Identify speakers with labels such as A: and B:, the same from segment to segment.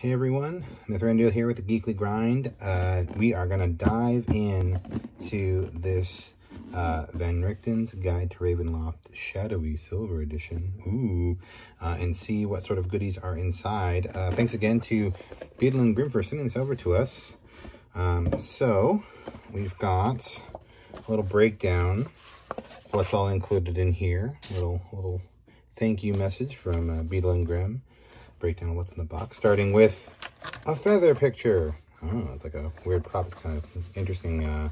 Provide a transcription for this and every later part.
A: Hey everyone, Mithrandiel here with the Geekly Grind. Uh, we are going to dive in to this uh, Van Richten's Guide to Ravenloft Shadowy Silver Edition. Ooh, uh, and see what sort of goodies are inside. Uh, thanks again to Beadle and Grimm for sending this over to us. Um, so, we've got a little breakdown of what's all included in here. Little little thank you message from uh, Beadle and Grimm breakdown of what's in the box, starting with a feather picture. Oh, it's like a weird prop. It's kind of interesting, uh,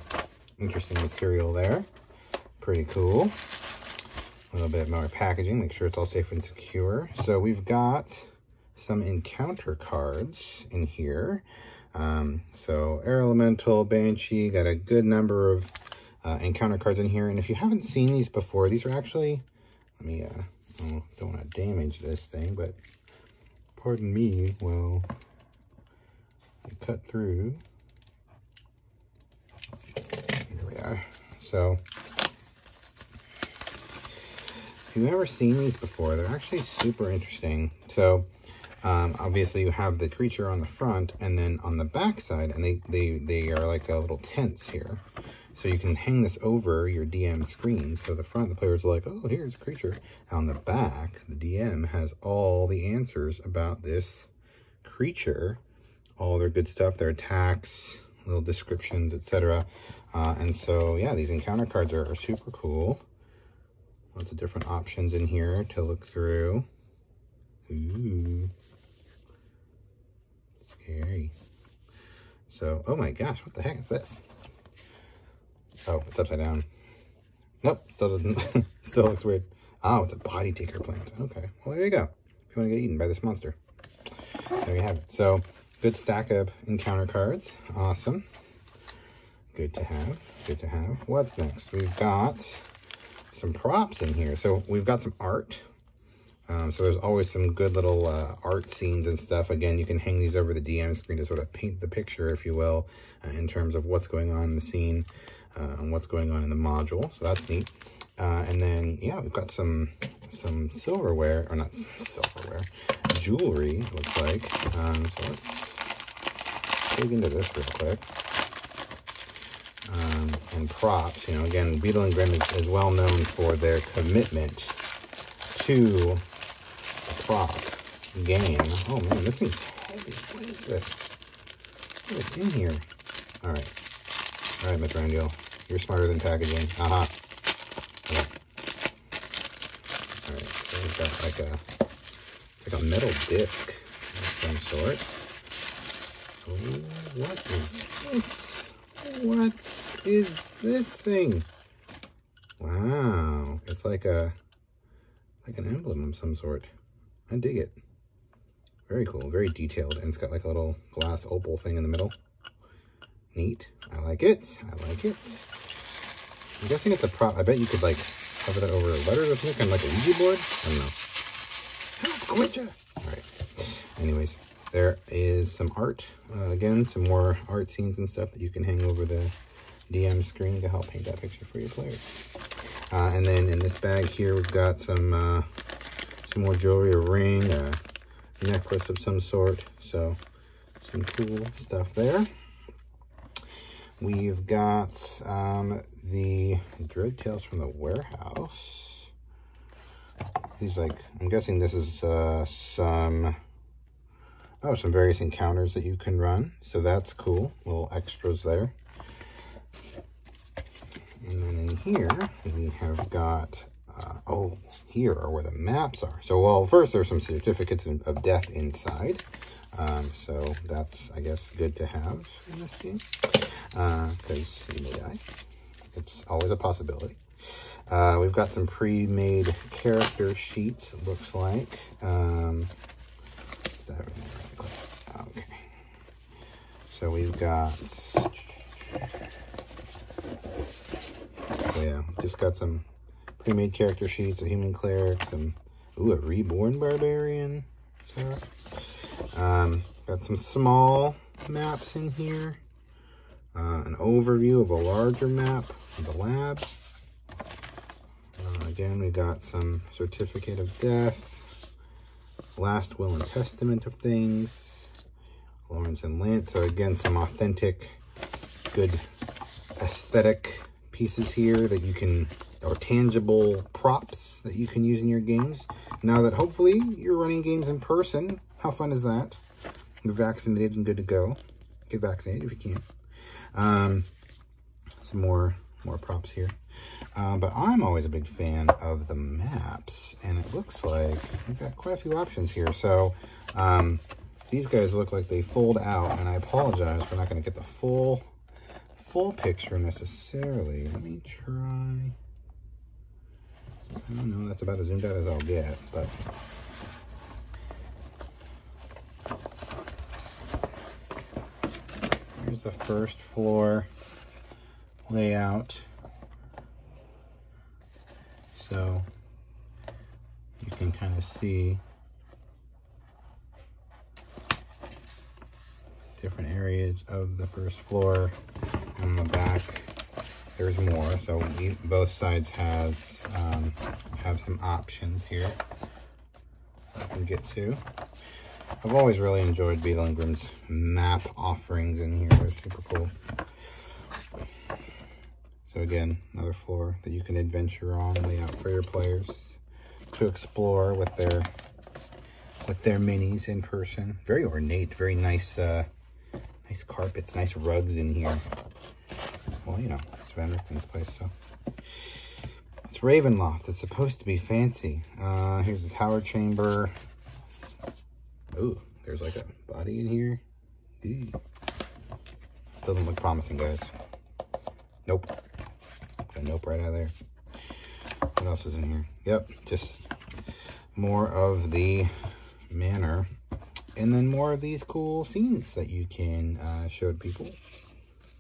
A: interesting material there. Pretty cool. A little bit more packaging, make sure it's all safe and secure. So we've got some encounter cards in here. Um, so Air Elemental, Banshee, got a good number of uh, encounter cards in here. And if you haven't seen these before, these are actually, let me, uh, oh, don't want to damage this thing, but pardon me, well, I cut through. Here we are. So, if you've never seen these before, they're actually super interesting. So, um, obviously you have the creature on the front and then on the back side, and they, they, they are like a little tents here. So you can hang this over your DM screen. So the front, the player's like, oh, here's a creature. On the back, the DM has all the answers about this creature, all their good stuff, their attacks, little descriptions, etc. Uh, and so, yeah, these encounter cards are, are super cool. Lots of different options in here to look through. Ooh. Scary. So, oh my gosh, what the heck is this? Oh, it's upside down. Nope, still doesn't, still looks weird. Oh, it's a body taker plant. Okay, well, there you go. If you want to get eaten by this monster. There you have it. So, good stack of encounter cards. Awesome. Good to have. Good to have. What's next? We've got some props in here. So, we've got some art. Um, so there's always some good little uh, art scenes and stuff. Again, you can hang these over the DM screen to sort of paint the picture, if you will, uh, in terms of what's going on in the scene uh, and what's going on in the module. So that's neat. Uh, and then, yeah, we've got some some silverware, or not silverware, jewelry, looks like. Um, so let's dig into this real quick. Um, and props, you know, again, Beadle and Grimm is, is well known for their commitment to prop game. Oh man, this thing's heavy. What is this? What is in here? All right. All right, Mithrandiel. You're smarter than packaging. Uh-huh. Yeah. All right, so we've got like a, like a metal disc of some sort. Oh, what is this? What is this thing? Wow, it's like a, like an emblem of some sort. I dig it. Very cool, very detailed, and it's got like a little glass opal thing in the middle. Neat. I like it. I like it. I'm guessing it's a prop. I bet you could like cover that over a letter or something, kind of like a Ouija board. I don't know. Help! All right. Anyways, there is some art. Uh, again, some more art scenes and stuff that you can hang over the DM screen to help paint that picture for your players. Uh, and then in this bag here, we've got some uh, some more jewelry, a ring, a necklace of some sort. So some cool stuff there. We've got um, the Dread Tales from the Warehouse. These like, I'm guessing this is uh, some, oh, some various encounters that you can run. So that's cool, little extras there. And then in here, we have got uh, oh, here are where the maps are. So, well, first there's some certificates of death inside. Um, so that's, I guess, good to have in this game because uh, you may die. It's always a possibility. Uh, we've got some pre-made character sheets, looks like. Um, okay. So we've got, so yeah, just got some pre-made character sheets, a human cleric, some, ooh, a reborn barbarian. Um, got some small maps in here. Uh, an overview of a larger map of the lab. Uh, again, we got some certificate of death, last will and testament of things, Lawrence and Lance. So again, some authentic, good aesthetic pieces here that you can, or tangible props that you can use in your games. Now that hopefully you're running games in person, how fun is that? You're vaccinated and good to go. Get vaccinated if you can. Um, some more more props here. Uh, but I'm always a big fan of the maps, and it looks like we've got quite a few options here. So um, these guys look like they fold out, and I apologize, we're not going to get the full full picture necessarily. Let me try. I don't know, that's about as zoomed out as I'll get, but here's the first floor layout. So you can kind of see different areas of the first floor. On the back there's more. So we, both sides has um, have some options here I can get to I've always really enjoyed Beadle and Grimm's map offerings in here they're super cool so again another floor that you can adventure on lay out for your players to explore with their with their minis in person very ornate very nice uh Nice carpets, nice rugs in here. Well, you know, it's Van Richten's place, so. It's Ravenloft. It's supposed to be fancy. Uh, here's the tower chamber. Ooh, there's like a body in here. Ew. Doesn't look promising, guys. Nope. Got nope right out of there. What else is in here? Yep, just more of the manor and then more of these cool scenes that you can uh, show to people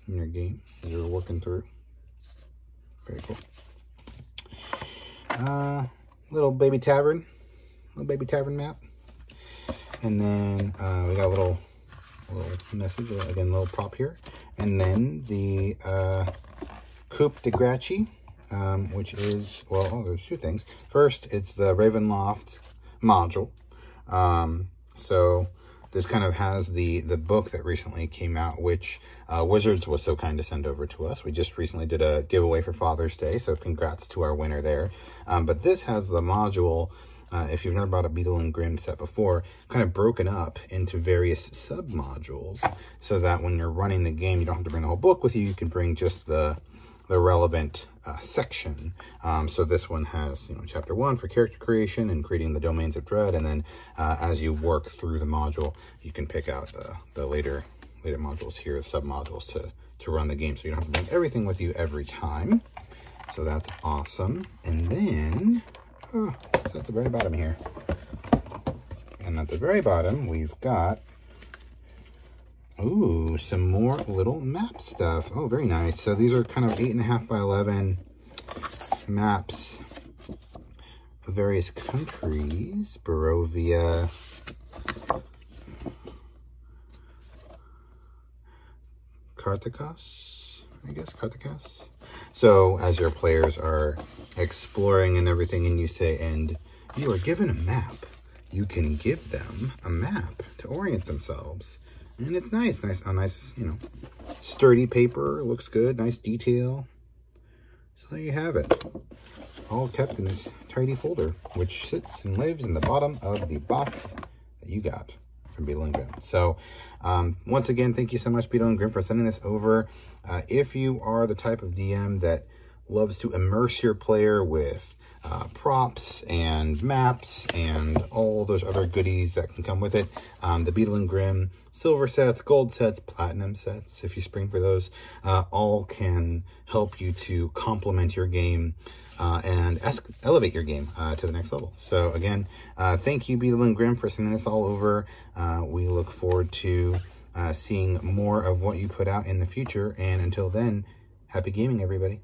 A: in your game as you're working through. Very cool. Uh, little baby tavern, little baby tavern map. And then uh, we got a little, little message, uh, again, little prop here. And then the uh, Coupe de Gracie, um, which is, well, oh, there's two things. First, it's the Ravenloft module. Um, so this kind of has the the book that recently came out, which uh, Wizards was so kind to send over to us. We just recently did a giveaway for Father's Day, so congrats to our winner there. Um, but this has the module, uh, if you've never bought a Beadle and Grimm set before, kind of broken up into various sub-modules, so that when you're running the game, you don't have to bring the whole book with you. You can bring just the the relevant uh, section. Um, so this one has, you know, chapter one for character creation and creating the domains of dread. And then uh, as you work through the module, you can pick out the, the later later modules here, the sub modules to, to run the game. So you don't have to bring everything with you every time. So that's awesome. And then, oh, it's at the very bottom here. And at the very bottom, we've got Ooh, some more little map stuff. Oh, very nice. So these are kind of eight and a half by 11 maps of various countries. Barovia. Carthagos, I guess, Carthagos. So as your players are exploring and everything and you say, and you are given a map, you can give them a map to orient themselves and it's nice, nice, a nice, you know, sturdy paper. Looks good, nice detail. So there you have it. All kept in this tidy folder, which sits and lives in the bottom of the box that you got from Beadle and Grimm. So um, once again, thank you so much, Beadle and Grimm, for sending this over. Uh, if you are the type of DM that loves to immerse your player with uh, props and maps and all those other goodies that can come with it. Um, the Beadle and Grimm silver sets, gold sets, platinum sets, if you spring for those, uh, all can help you to complement your game uh, and elevate your game uh, to the next level. So again, uh, thank you, Beadle and Grimm, for sending this all over. Uh, we look forward to seeing more of what you put out in the future. And until then, happy gaming, everybody.